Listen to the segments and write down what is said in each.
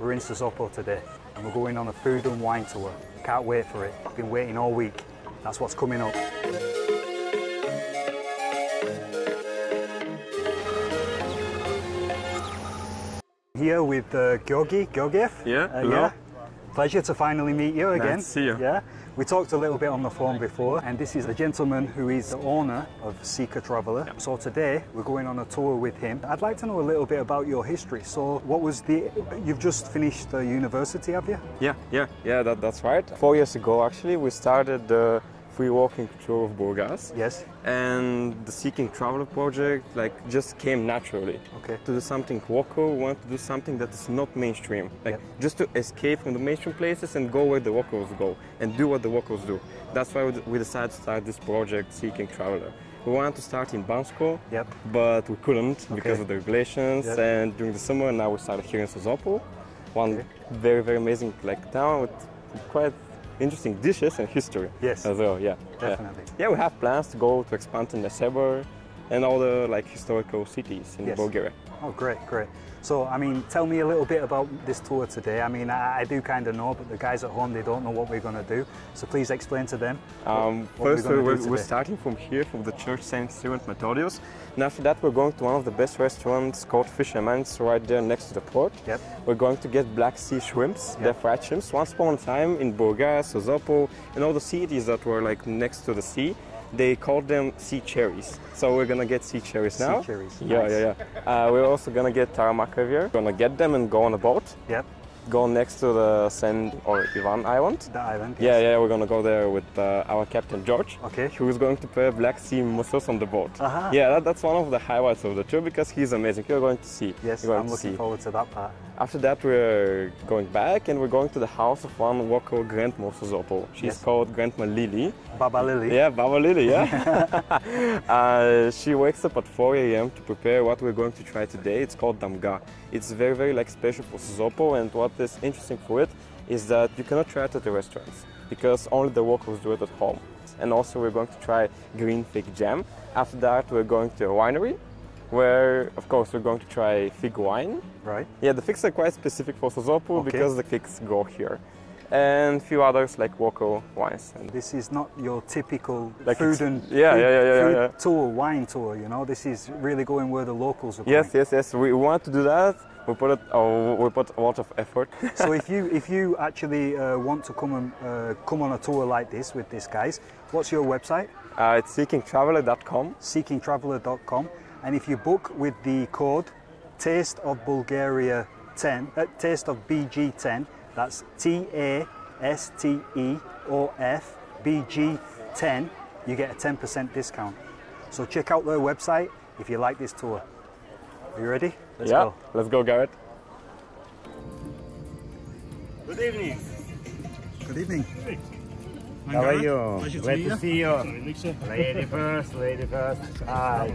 We're in Sozopol today and we're going on a food and wine tour. Can't wait for it. Been waiting all week. That's what's coming up. Here with uh, Georgi Georgiev. Yeah, Uh, hello. yeah. Pleasure to finally meet you again. to see you. Yeah. We talked a little bit on the phone before, and this is a gentleman who is the owner of Seeking Traveler. So today we're going on a tour with him. I'd like to know a little bit about your history. So, what was the? You've just finished the university, have you? Yeah, yeah, yeah, that, that's right. Four years ago, actually, we started the free walking tour of Burgas. Yes. And the Seeking Traveler project like just came naturally. Okay. To do something local, we want to do something that is not mainstream. Like Yep. just to escape from the mainstream places and go where the locals go and do what the locals do. That's why we decided to start this project, Seeking Traveler. We wanted to start in Bansko, Yep. but we couldn't because of the regulations. Yep. And during the summer, now we started here in Sozopol, one Okay. very very amazing like town with quite interesting dishes and history Yes. as well. Yeah, Yeah. Definitely. Yeah, we have plans to go to expand in Nesebar and all the like historical cities in Yes. Bulgaria. Oh, great, great. So, I mean, tell me a little bit about this tour today. I mean, I, I do kind of know, but the guys at home, they don't know what we're going to do. So, please explain to them. Um, first, we're, we're, we're starting from here, from the church Saint Cyril Methodius. And after that, we're going to one of the best restaurants called Fisherman's right there next to the port. Yep. We're going to get Black Sea shrimps, Yep. they're fried shrimps. Once upon a time in Burgas, Sozopol, and all the cities that were like next to the sea, they called them sea cherries. So we're gonna get sea cherries Sea now. cherries, Yeah, nice. yeah, yeah. Uh, we're also gonna get tarama caviar. We're gonna get them and go on a boat. Yep, Go next to the Saint or Ivan Island. the island. Yeah, yes. yeah, we're gonna go there with uh, our captain George. Okay. Who's going to prepare Black Sea mussels on the boat. Uh-huh. Yeah, that, that's one of the highlights of the tour because he's amazing. You're going to see. Yes, going I'm to looking see. forward to that part. After that, we're going back and we're going to the house of one local grandma Sozopol. She's Yes. called Grandma Lily. Baba Lily. Yeah, Baba Lily, yeah. uh, she wakes up at 4 a.m. to prepare what we're going to try today. It's called damga. It's very, very like special for Sozopol, and what is interesting for it is that you cannot try it at the restaurants because only the locals do it at home. And also, we're going to try green fig jam. After that, we're going to a winery where, of course, we're going to try fig wine. Right. Yeah, the figs are quite specific for Sozopol Okay. because the figs grow here. And a few others like local wines. And This is not your typical Like food and yeah, food, yeah, yeah, yeah, food yeah. tour, wine tour. You know, this is really going where the locals are going. Yes, yes, yes. We want to do that. We put it. Oh, we put a lot of effort. so if you if you actually uh, want to come and uh, come on a tour like this with these guys, what's your website? uh, it's seekingtraveler.com. seekingtraveller.com and if you book with the code taste of bulgaria 10 uh, taste of bg 10 that's t a s t e o f bg 10 you get a 10% discount. So check out their website if you like this tour. Are you ready? Let's yeah, go. let's go, Garrett. Good evening. good evening How are you? Glad to see you. Lady first, lady first. Hi.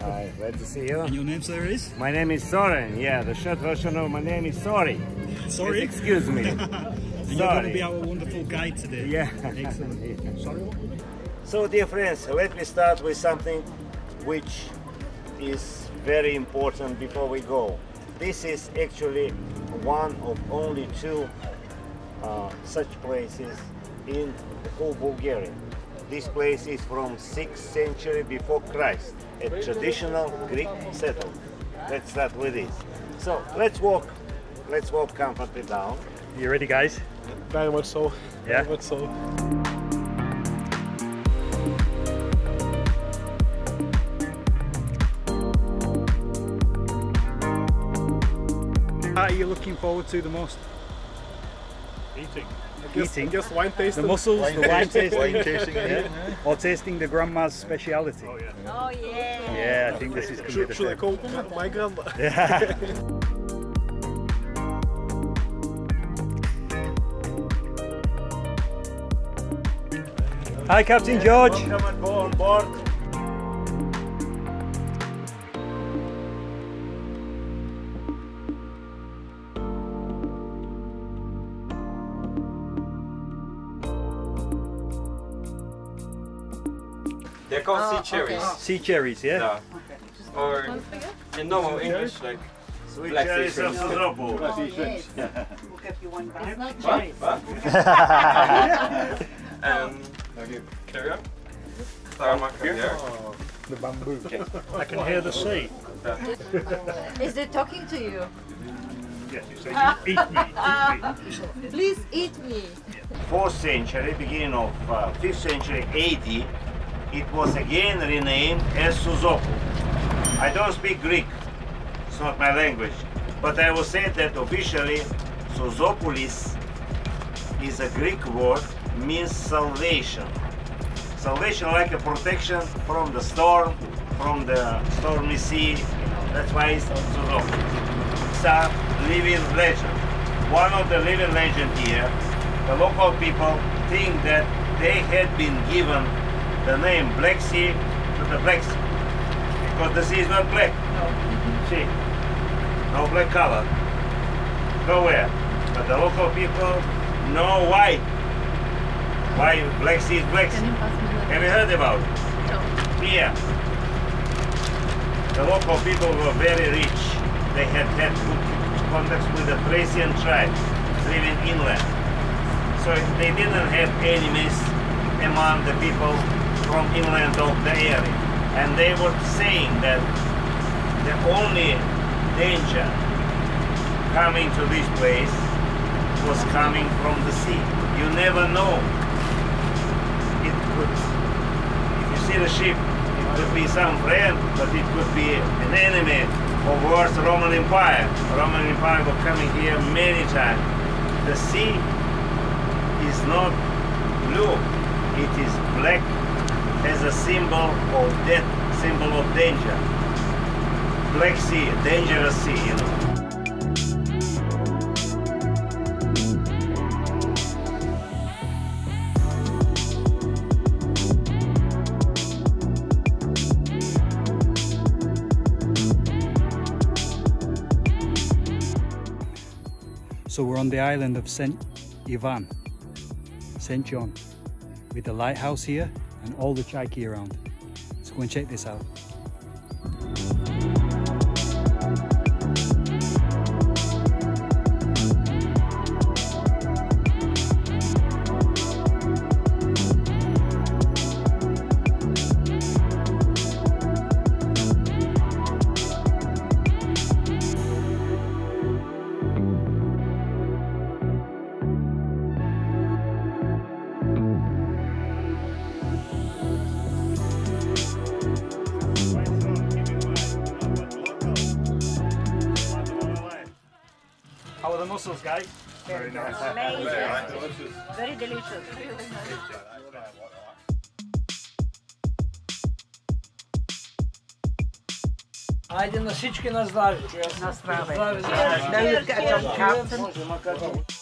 Hi. Glad to see you. And your name sir is My name is Soren. Yeah, the short version of my name is Sorry. sorry excuse me. Sorry. our wonderful guide today Yeah. excellent sorry So, dear friends, let me start with something which is very important before we go. This is actually one of only two uh, such places in the whole Bulgaria. This place is from 6th century before Christ, a traditional Greek settlement. Let's start with this. So let's walk, let's walk comfortably down. you ready guys Very much so. Yeah. Very much so. What are you looking forward to the most? Eating. I guess, Eating. I guess wine The tasting. mussels, the wine tasting, Wine tasting, yeah. or tasting the grandma's speciality. Oh, yeah. Oh yeah. Yeah, I think this is going to be Should, the should I thing. compliment my grandma? Hi, Captain George. Welcome on board. Called Oh, ah, sea cherries. okay. Sea cherries, yeah? Yeah. Or in normal English, like Switcheries of Sozopol. We'll give you one back. And um, carry on. Tarama here. Oh. I can hear the sea. Is it talking to you? Mm, yes, you say eat me, eat me. Please eat me. 4th century, beginning of uh, 5th century AD, it was again renamed as Sozopol. I don't speak Greek, it's not my language, but I will say that officially Sozopolis is a Greek word, means salvation. Salvation like a protection from the storm, from the stormy sea, that's why it's Sozopolis. It's a living legend. One of the living legend here the local people think that they had been given the name Black Sea to the Black Sea because the sea is not black. No. See, no black color, nowhere. But the local people know why. Why Black Sea is Black Sea. Have you heard about it? Here, the local people were very rich. They had had good contacts with the Thracian tribes living inland so they didn't have enemies among the people from inland of the area. And they were saying that the only danger coming to this place was coming from the sea. You never know. It could, if you see the ship, it could be some friend, but it could be an enemy or worse, Roman Empire. Roman Empire were coming here many times. The sea is not blue, it is black as a symbol of death, symbol of danger. Black Sea, dangerous sea, you know. So we're on the island of St. Ivan, St. John, with the lighthouse here and all the chaiki around. So go and check this out. the mussels, guys? Very nice. Amazing. Very delicious. Айде на всички на здраве. На здраве. Здраве, Now you get some captain.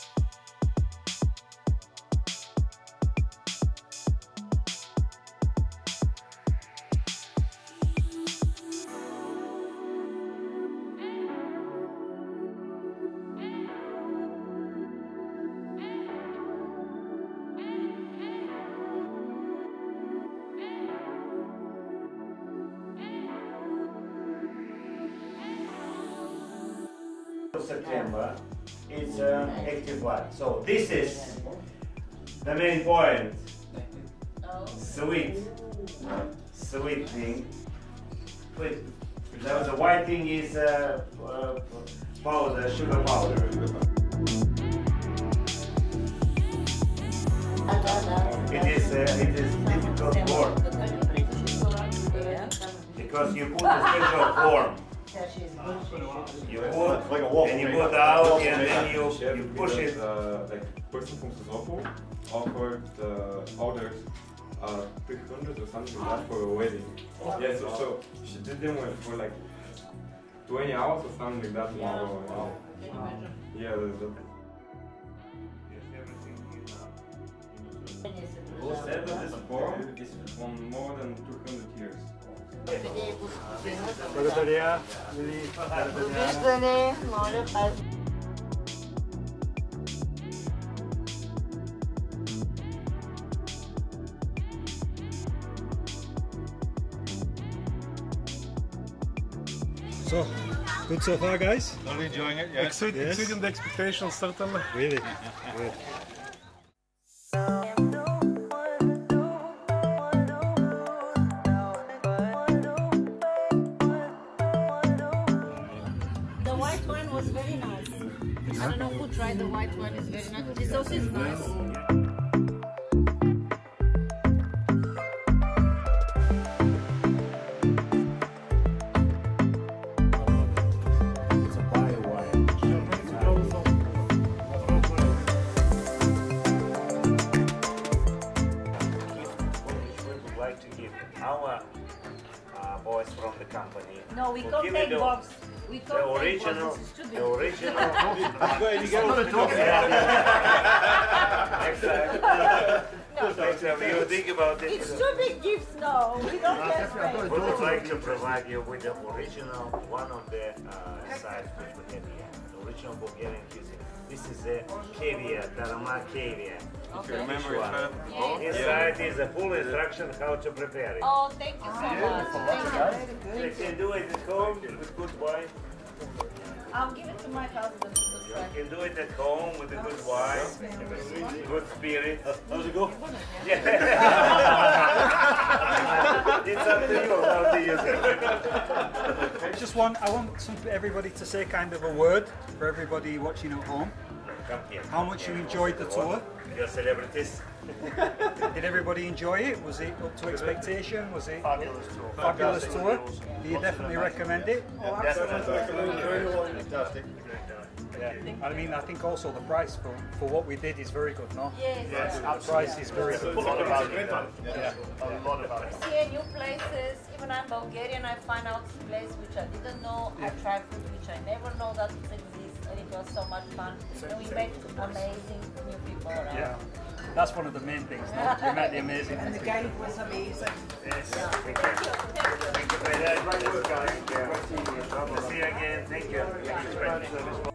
September, it's an active flight. So this is the main point. Sweet, sweet thing. Wait, the, the white thing is uh, uh, powder, sugar powder. It is uh, it is difficult work because you put a special form. You put and you put out and then you you push it. Uh, like person from Sozopol offered uh, orders uh, 300 or something like that for a wedding. Yes, so, so she did them with- for like 20 hours or something like that. Wow. Yeah, the, the, Who said that this form is from more than 200 years? Благодаря, Лили. Виждане, моля, паз. So, Good so far, guys? Really enjoying it, yes. Exceed, Yes. Exceeding the expectations, certainly. Really? Good. Is nice. A bio. Which we would like to give our uh, boys from the company. No, we We'll can't take box. We The original, the original, box. This is too big. the original. Next time. Next time you think about it. It's too big gifts now. We don't have space. We would like to provide you with the original, one of the uh, sides which we have here, the original Bulgarian cuisine. This is a caviar, Tarama caviar. If you remember, Which one? it's Yes. Inside is a full instruction how to prepare it. Oh, thank you so much. Thank you. You can do it at home with good wine. I'll give it to my husband to You can do it at home with a good wine, good spirit. How's it go? Yeah. it's up to you how to use it. I just want I want some, everybody to say kind of a word for everybody watching at home. Here. How much you enjoyed the tour? Your celebrities. Did everybody enjoy it? Was it up to expectation? Was it Fabulous tour. fabulous tour? Do you definitely recommend it? Oh, Fantastic. Yeah. I mean, I think also the price for, for what we did is very good, no? Yes. Yes. The price is very good. A lot of value. Yeah. A lot of value. See new places. Even I'm Bulgarian, I find out place which I didn't know. I try food which I never know that exists, and it was so much fun. And we met amazing new people around. Yeah. That's one of the main things, no? We met the amazing And the people. guide was amazing. Yes. Thank you. Thank you very much. See you again. Thank you.